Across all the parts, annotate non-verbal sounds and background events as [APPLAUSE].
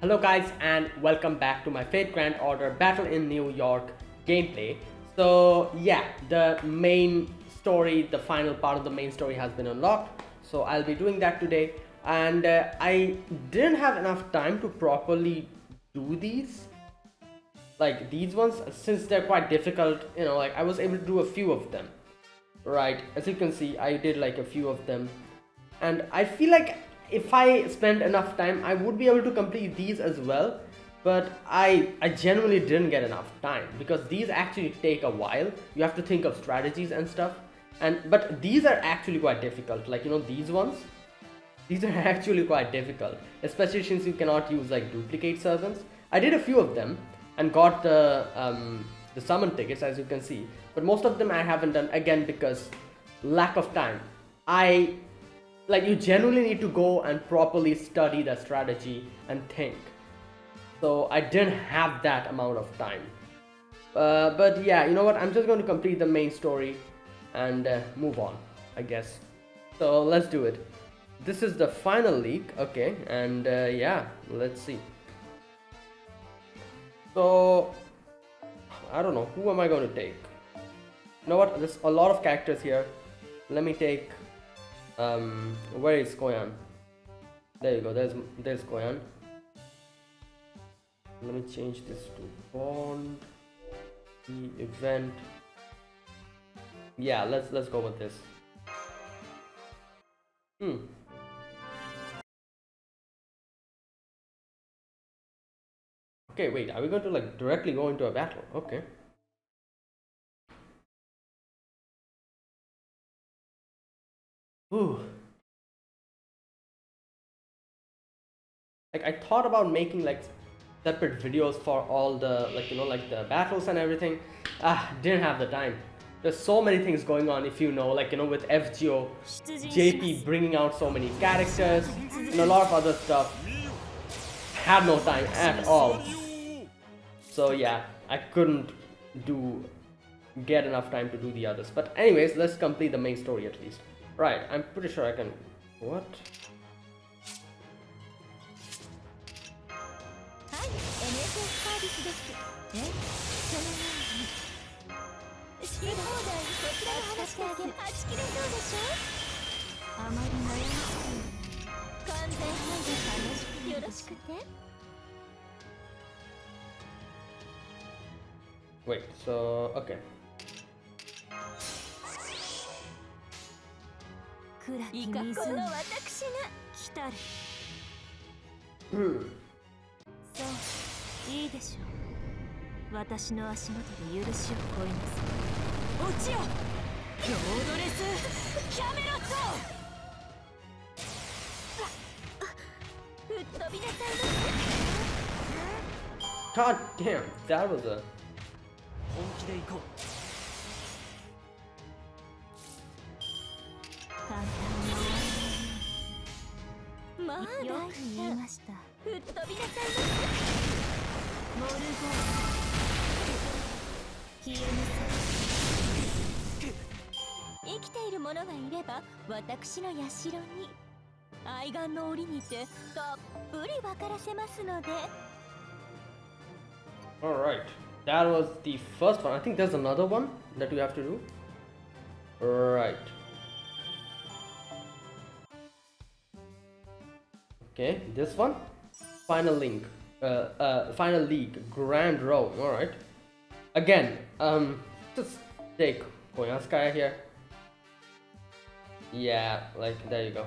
Hello guys and welcome back to my Fate Grand Order Battle in New York gameplay. So yeah, the main story, the final part of the main story has been unlocked. So I'll be doing that today and uh, I didn't have enough time to properly do these. Like these ones, since they're quite difficult, you know, like I was able to do a few of them. Right, as you can see, I did like a few of them. And I feel like if I spend enough time, I would be able to complete these as well. But I, I genuinely didn't get enough time because these actually take a while. You have to think of strategies and stuff. And but these are actually quite difficult. Like you know these ones, these are [LAUGHS] actually quite difficult, especially since you cannot use like duplicate servants. I did a few of them and got the um, the summon tickets as you can see, but most of them I haven't done again because lack of time. I like you genuinely need to go and properly study the strategy and think. So i didn't have that amount of time. Uh, but yeah you know what? I'm just going to complete the main story and uh, move on i guess. So let's do it. This is the final league okay and uh, yeah let's see. So i don't know. Who am i going to take? You know what? There's a lot of characters here. Let me take um, where is Koyan? There you go, there's there's Koyan. Let me change this to Bond. The event. Yeah, let's let's go with this. Hmm. Okay, wait, are we going to like directly go into a battle? Okay. Ooh. Like I thought about making like separate videos for all the like you know like the battles and everything. Ah, didn't have the time. There's so many things going on if you know like you know with FGO, JP bringing out so many characters and a lot of other stuff. Had no time at all. So yeah, I couldn't do get enough time to do the others. But anyways, let's complete the main story at least. Right, I'm pretty sure I can... What? Wait, so... okay. 暗き湖この私が来たるうんそういいでしょ。う私の足元で許しを乞いなさい落ちよ。ヨードレスキャメロット。吹っ飛びなさい God damn, that was a 本気で行こうにまあよく言いました吹っ飛びなさいモルゴー消えなさい生きている者がいれば私の社に愛玩の檻にてたっぷり分からせますので Alright, that was the first one. I think there's another one that we have to do. Right. Okay, this one. Final link. Uh, uh, final league. Grand row. Alright. Again, um, just take Koyanskaya here. Yeah, like, there you go.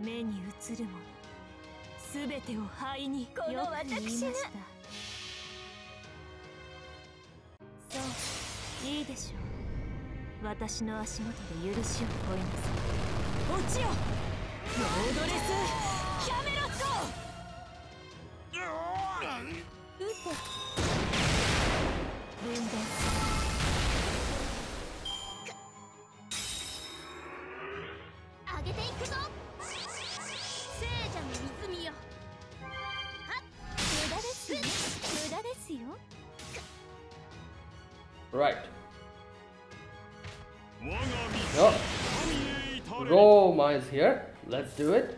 目に映るもの。すべてを灰にこの私がそういいでしょう。私の足元で許しを乞いなさい。落ちよ。ロードレス here. Let's do it.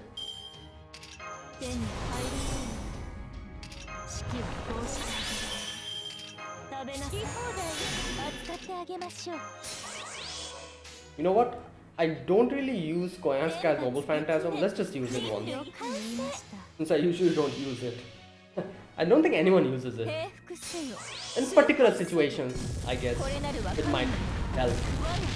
You know what? I don't really use coins as Noble Phantasm. Let's just use it once. Since I usually don't use it. [LAUGHS] I don't think anyone uses it. In particular situations, I guess, it might help.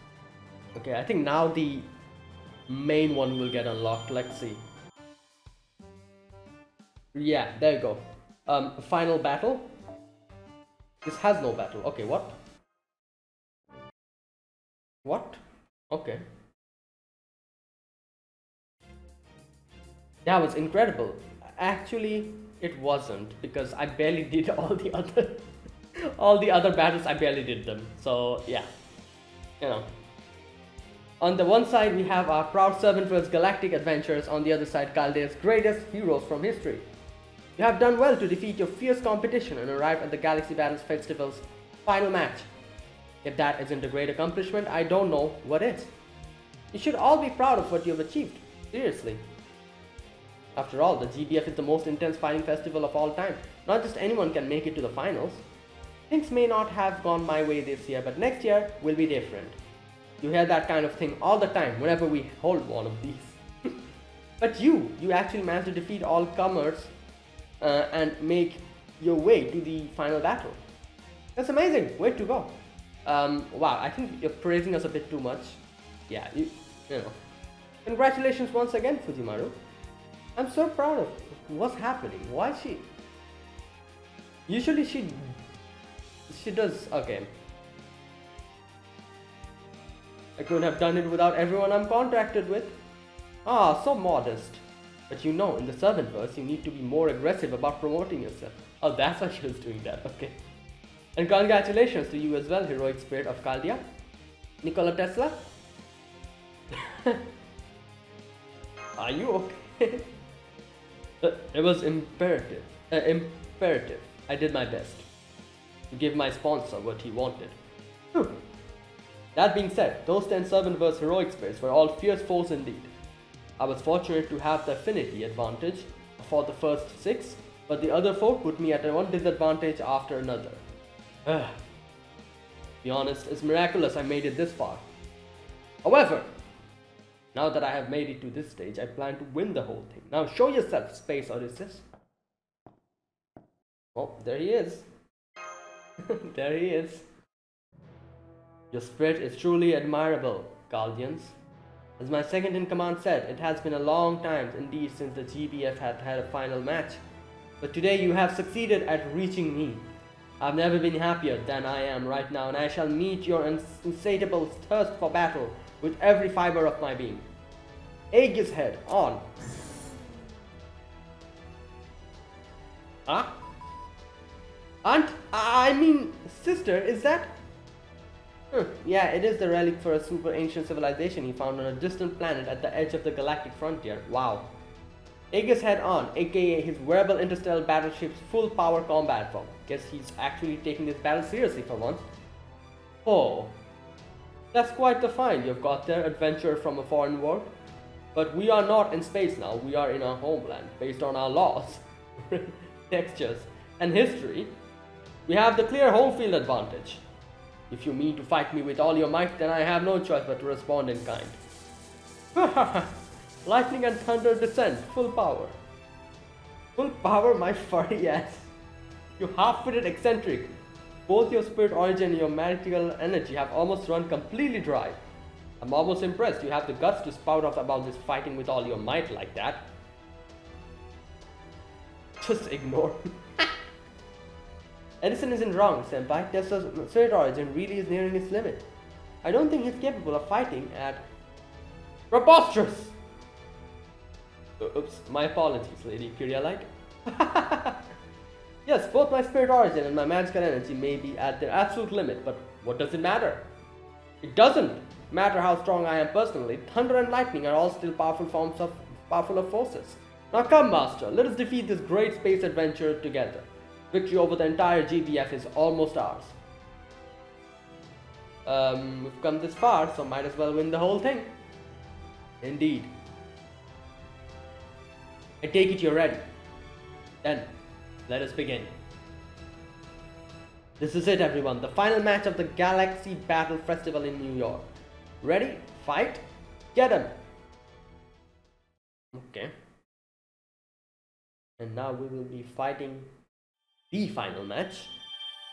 Okay, I think now the main one will get unlocked. Let's see. Yeah, there you go. Um, final battle. This has no battle. Okay, what? What? Okay. That was incredible. Actually, it wasn't because I barely did [LAUGHS] all the other all the other battles I barely did them. So yeah. You know. On the one side we have our proud servant for his galactic adventures, on the other side Chaldea's greatest heroes from history. You have done well to defeat your fierce competition and arrive at the Galaxy Battles Festival's final match. If that isn't a great accomplishment, I don't know what is. You should all be proud of what you have achieved. Seriously. After all, the GBF is the most intense fighting festival of all time. Not just anyone can make it to the finals. Things may not have gone my way this year, but next year will be different. You hear that kind of thing all the time whenever we hold one of these. [LAUGHS] but you, you actually managed to defeat all comers uh, and make your way to the final battle. That's amazing. Way to go. Um, wow, I think you're praising us a bit too much. Yeah, you, you know. Congratulations once again, Fujimaru. I'm so proud of what's happening. Why is she? Usually she she does okay. I couldn't have done it without everyone I'm contracted with. Ah, so modest. But you know, in the servant verse, you need to be more aggressive about promoting yourself. Oh, that's why she was doing that. [LAUGHS] Okay. And congratulations to you as well, heroic spirit of Chaldea. Nikola Tesla. [LAUGHS] Are you okay? [LAUGHS] Uh, it was imperative. Uh, imperative. I did my best to give my sponsor what he wanted. Phew. That being said, those 10 servant verse heroic spirits were all fierce foes indeed. I was fortunate to have the affinity advantage for the first six, but the other four put me at one disadvantage after another. Ah, Ugh. Be honest, it's miraculous I made it this far. However, now that I have made it to this stage, I plan to win the whole thing. Now show yourself, Space Odysseus. Oh, there he is. [LAUGHS] there he is. Your spirit is truly admirable, Guardians. As my second in command said, it has been a long time indeed since the GBF had had a final match. But today you have succeeded at reaching me. I've never been happier than I am right now, and I shall meet your insatiable thirst for battle with every fiber of my being. Aegis head on. Huh? Aunt? I mean, sister, is that? Yeah, it is the relic for a super ancient civilization he found on a distant planet at the edge of the galactic frontier. Wow. Aegis Head On, aka his wearable interstellar battleship's full power combat form. Guess he's actually taking this battle seriously for once. Oh, that's quite the find you've got there, adventurer from a foreign world. But we are not in space now, we are in our homeland, based on our laws, [LAUGHS] textures, and history. We have the clear home field advantage. If you mean to fight me with all your might, then I have no choice but to respond in kind. [LAUGHS] Lightning and thunder descend, full power. Full power, my furry [LAUGHS] ass. You half-witted eccentric. Both your spirit origin and your magical energy have almost run completely dry. I'm almost impressed you have the guts to spout off about this fighting with all your might like that. Just ignore. Edison isn't wrong, Senpai. Tesla's spirit origin really is nearing its limit. I don't think he's capable of fighting at... Preposterous! Uh, Oops, my apologies, Lady Kyrielight. [LAUGHS] yes, both my spirit origin and my magical energy may be at their absolute limit, but what does it matter? It doesn't matter how strong I am personally. Thunder and lightning are all still powerful forms of powerful of forces. Now come, Master, let us defeat this great space adventure together. Victory over the entire GBF is almost ours. Um, we've come this far, so might as well win the whole thing. Indeed. I take it you're ready. Then, let us begin. This is it, everyone. The final match of the Galaxy Battle Festival in New York. Ready? Fight? Get him! Okay. And now we will be fighting the final match,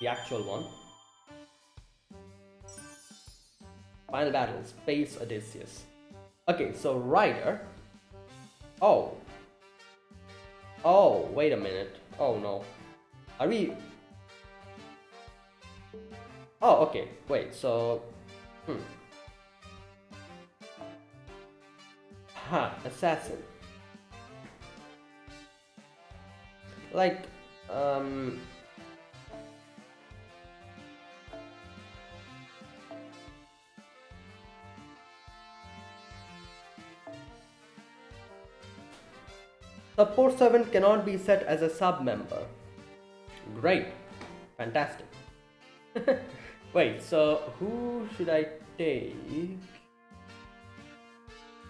the actual one. Final battle, Space Odysseus. Okay, so Ryder. Oh. Oh, wait a minute. Oh no. Are we. Oh, okay. Wait, so. Hmm. Huh, assassin. Like, um. Support servant cannot be set as a sub member. Great. Fantastic. [LAUGHS] Wait, so who should I take?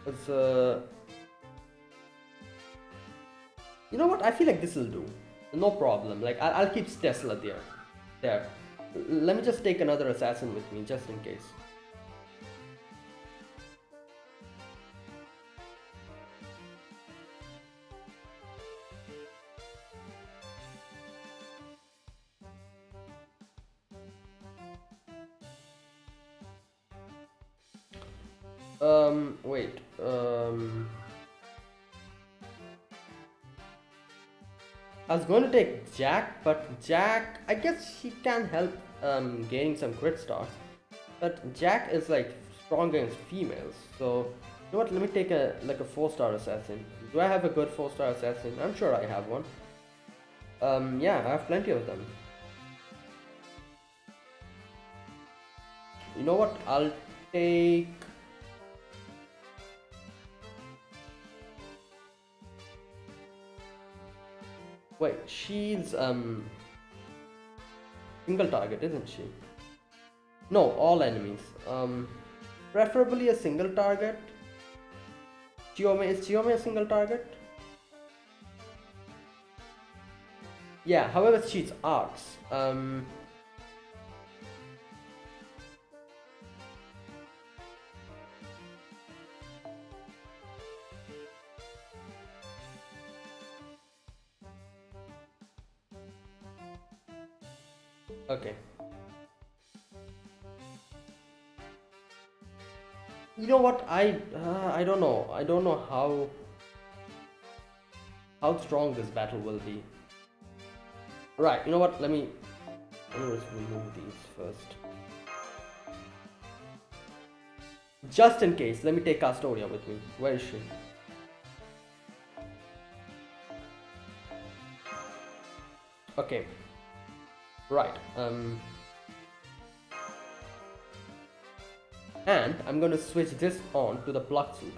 It's uh You know what? I feel like this will do. No problem. Like I'll, keep Tesla there. There. Let me just take another assassin with me, just in case. Going to take Jack, but Jack, I guess he can help um, gaining some crit stars. But Jack is like strong against females, so you know what? Let me take a like a four star assassin. Do I have a good four star assassin? I'm sure I have one. Um, yeah, I have plenty of them. You know what? I'll take. Wait, she's um single target, isn't she? No, all enemies. Um, preferably a single target. Chiyome is Chiyome a single target? Yeah, however, she's Arts. Um, I uh, I don't know. I don't know how how strong this battle will be. Right. You know what? Let me let me just remove these first. Just in case, let me take Castoria with me. Where is she? Okay. Right. Um. and I'm going to switch this on to the plug suit.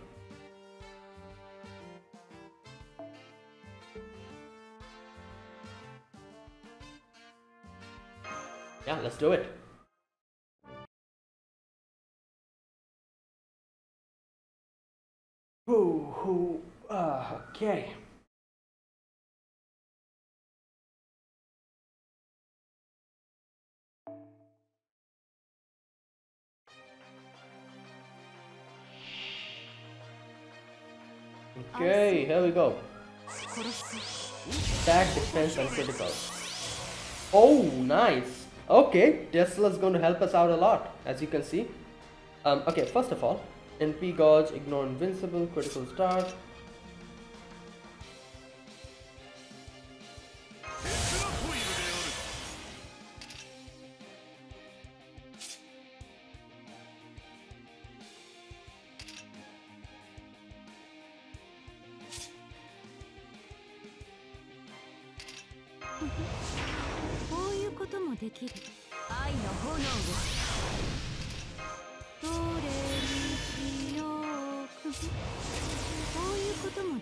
Yeah, let's do it. Ooh, ooh, uh, okay. Okay, here we go. Attack, defense, and critical. Oh, nice. Okay, Tesla's going to help us out a lot, as you can see. Um, okay, first of all, NP Gauge, ignore invincible, critical start.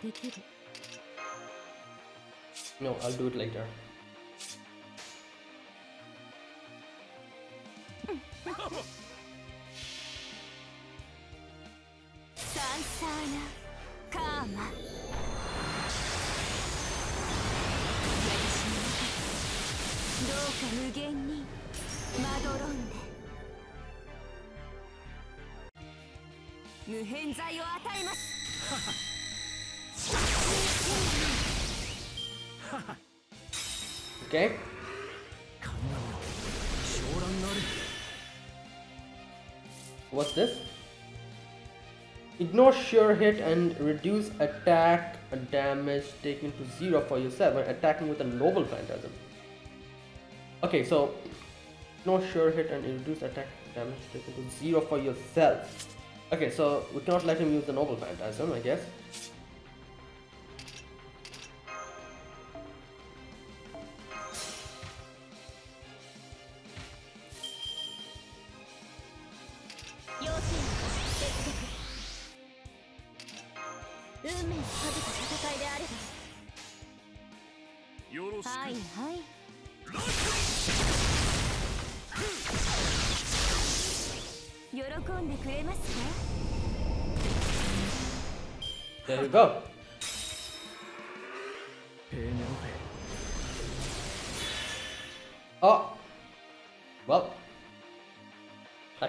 できる。No, I'll do it later. サンサーナカーマやりしめどうか無限にまどろんで。無偏罪を与 Okay. What's this? Ignore sure hit and reduce attack damage taken to zero for yourself when attacking with a noble phantasm. Okay, so no sure hit and reduce attack damage taken to zero for yourself. Okay, so we cannot let him use the noble phantasm, I guess.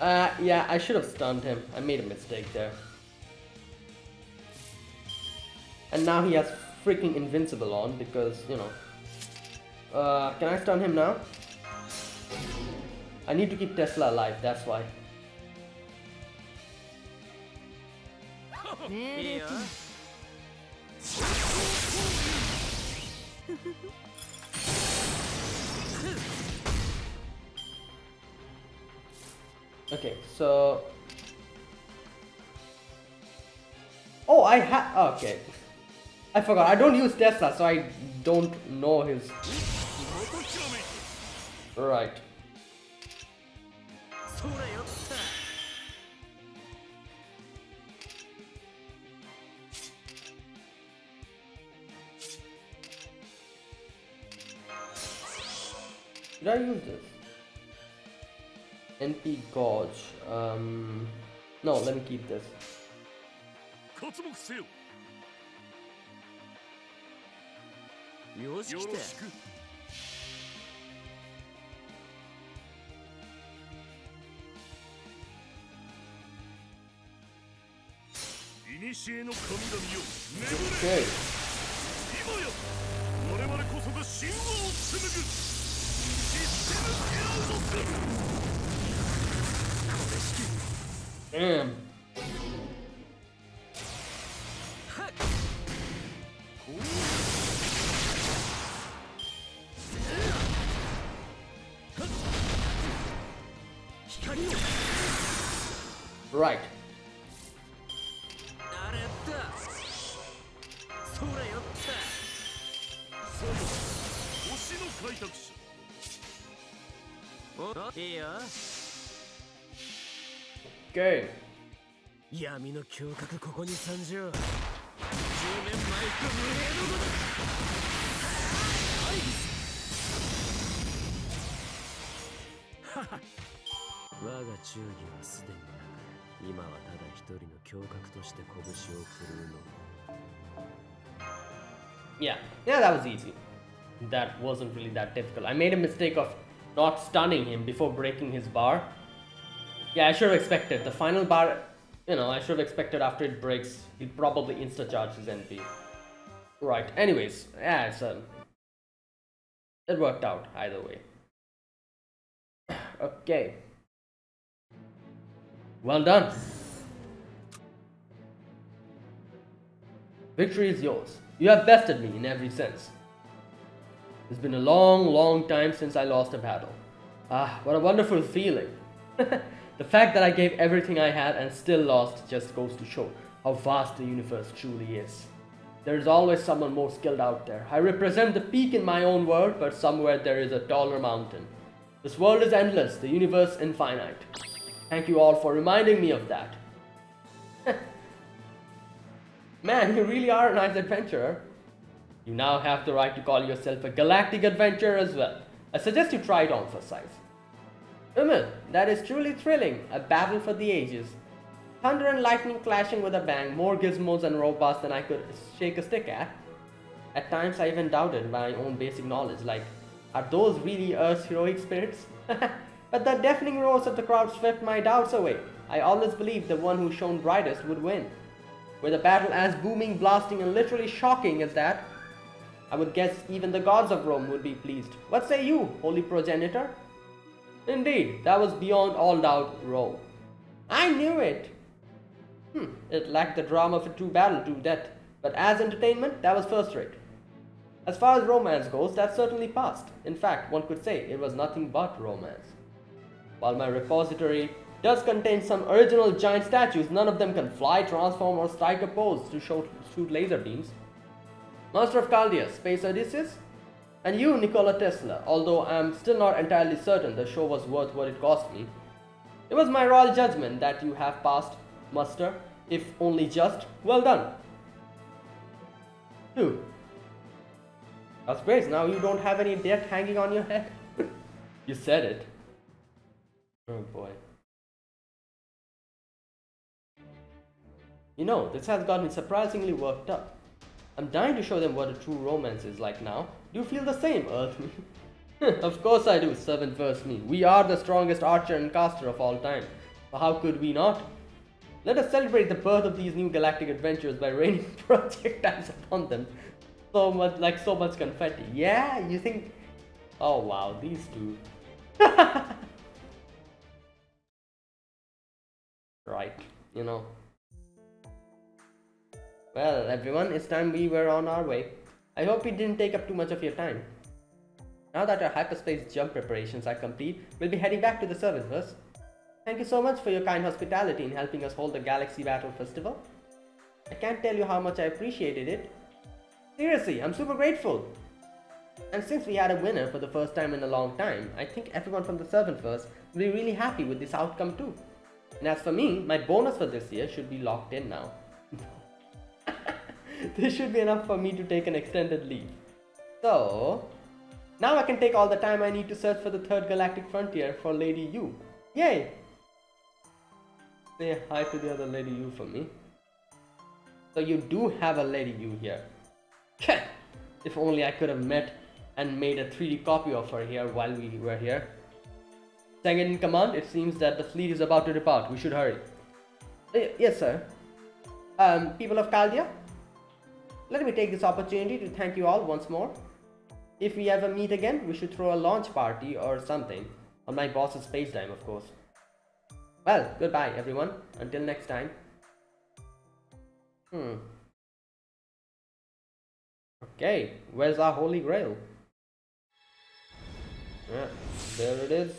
Uh, yeah, I should have stunned him. I made a mistake there. And now he has freaking invincible on because, you know. Uh, can I stun him now? I need to keep Tesla alive, that's why. [LAUGHS] Okay, so... Oh, I had. Okay. I forgot. I don't use Tesla, so I don't know his... Right. Did I use this? NP Gauge. Um. No, let me keep this. 刮目せよよし来てよろしく古の神々よ眠れ Okay. Damn. Okay. 闇の胸郭ここに参上10年前と無礼のことアイギスはは我が忠義はすでになく今はただ一人の胸郭として拳を振るうのみ Yeah, yeah, that was easy. That wasn't really that difficult. I made a mistake of not stunning him before breaking his bar. Yeah, I should have expected. The final bar, you know, I should have expected after it breaks, he'd probably insta charge his NP. Right, anyways, yeah, it's, um, it worked out either way. Okay. Well done. Victory is yours. You have bested me in every sense. It's been a long, long time since I lost a battle. Ah, what a wonderful feeling. [LAUGHS] the fact that I gave everything I had and still lost just goes to show how vast the universe truly is. There is always someone more skilled out there. I represent the peak in my own world, but somewhere there is a taller mountain. This world is endless, the universe infinite. Thank you all for reminding me of that. [LAUGHS] Man, you really are a nice adventurer. You now have the right to call yourself a galactic adventurer as well. I suggest you try it on for size. Umil, that is truly thrilling. A battle for the ages. Thunder and lightning clashing with a bang, more gizmos and robots than I could shake a stick at. At times I even doubted my own basic knowledge, like, are those really Earth's heroic spirits? [LAUGHS] but the deafening roars of the crowd swept my doubts away. I always believed the one who shone brightest would win. With a battle as booming, blasting, and literally shocking as that, I would guess even the gods of Rome would be pleased. What say you, holy progenitor? Indeed, that was beyond all doubt Rome. I knew it. Hmm, it lacked the drama of a true battle to death, but as entertainment, that was first rate. As far as romance goes, that certainly passed. In fact, one could say it was nothing but romance. While my repository does contain some original giant statues, none of them can fly, transform, or strike a pose to shoot laser beams. Master of Chaldea, Space Odysseus, and you, Nikola Tesla, although I am still not entirely certain the show was worth what it cost me. It was my royal judgment that you have passed muster, if only just. Well done. Two. That's great, now you don't have any debt hanging on your head. [LAUGHS] you said it. Oh boy. You know, this has got me surprisingly worked up. I'm dying to show them what a true romance is like now. Do you feel the same, Earthme? [LAUGHS] of course I do, servant verse me. We are the strongest archer and caster of all time. So how could we not? Let us celebrate the birth of these new galactic adventures by raining [LAUGHS] projectiles upon them. So much, like so much confetti. Yeah, you think... Oh wow, these two. [LAUGHS] right, you know. Well, everyone, it's time we were on our way. I hope we didn't take up too much of your time. Now that our hyperspace jump preparations are complete, we'll be heading back to the service Thank you so much for your kind hospitality in helping us hold the Galaxy Battle Festival. I can't tell you how much I appreciated it. Seriously, I'm super grateful. And since we had a winner for the first time in a long time, I think everyone from the Servantverse will be really happy with this outcome too. And as for me, my bonus for this year should be locked in now. [LAUGHS] this should be enough for me to take an extended leave. So, now I can take all the time I need to search for the third galactic frontier for Lady Yu. Yay! Say hi to the other Lady Yu for me. So you do have a Lady Yu here. if only I could have met and made a 3D copy of her here while we were here. Second in command, it seems that the fleet is about to depart. We should hurry. Uh, yes, sir. Um, people of Chaldea, let me take this opportunity to thank you all once more. If we ever meet again, we should throw a launch party or something. On my boss's space time, of course. Well, goodbye everyone. Until next time. Hmm. Okay, where's our holy grail? Yeah, there it is.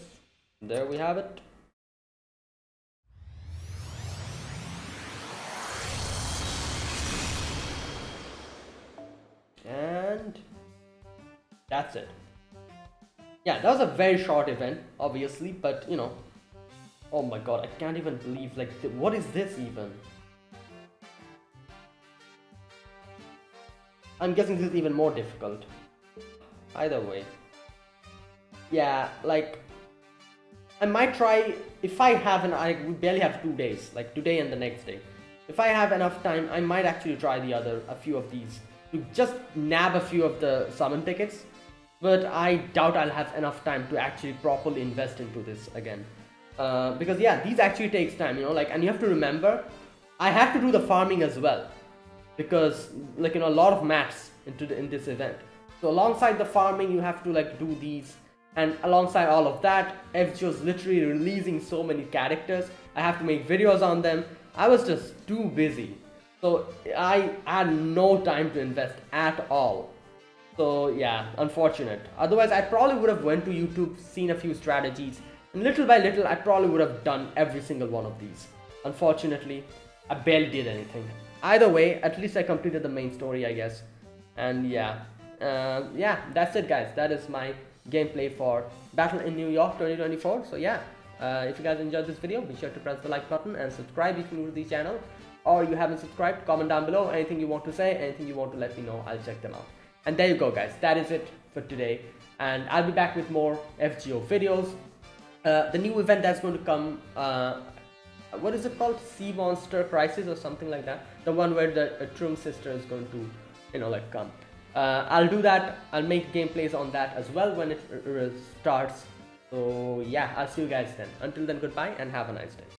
There we have it. And that's it. Yeah that was a very short event obviously but you know oh my god i can't even believe like th- what is this even? I'm guessing this is even more difficult. Either way. Yeah like i might try if i have an i barely have two days like today and the next day. If i have enough time i might actually try the other a few of these to just nab a few of the summon tickets but I doubt I'll have enough time to actually properly invest into this again. Uh, because yeah, these actually takes time, you know, like, and you have to remember, I have to do the farming as well, because like you know, a lot of mats into the, in this event. So alongside the farming, you have to like do these, and alongside all of that, FGO's literally releasing so many characters. I have to make videos on them. I was just too busy, so I had no time to invest at all. So yeah, unfortunate. Otherwise, I probably would have went to YouTube, seen a few strategies, and little by little, I probably would have done every single one of these. Unfortunately, I barely did anything. Either way, at least I completed the main story, I guess. And yeah, uh, yeah, that's it, guys. That is my gameplay for Battle in New York 2024. So yeah, uh, if you guys enjoyed this video, be sure to press the like button and subscribe if you're new to the channel. Or you haven't subscribed, comment down below anything you want to say, anything you want to let me know. I'll check them out. And there you go guys, that is it for today. And I'll be back with more FGO videos. Uh, the new event that's going to come, uh, what is it called? Sea Monster Crisis or something like that. The one where the uh, Trưng sister is going to, you know, like come. Uh, I'll do that. I'll make gameplays on that as well when it starts. So yeah, I'll see you guys then. Until then, goodbye and have a nice day.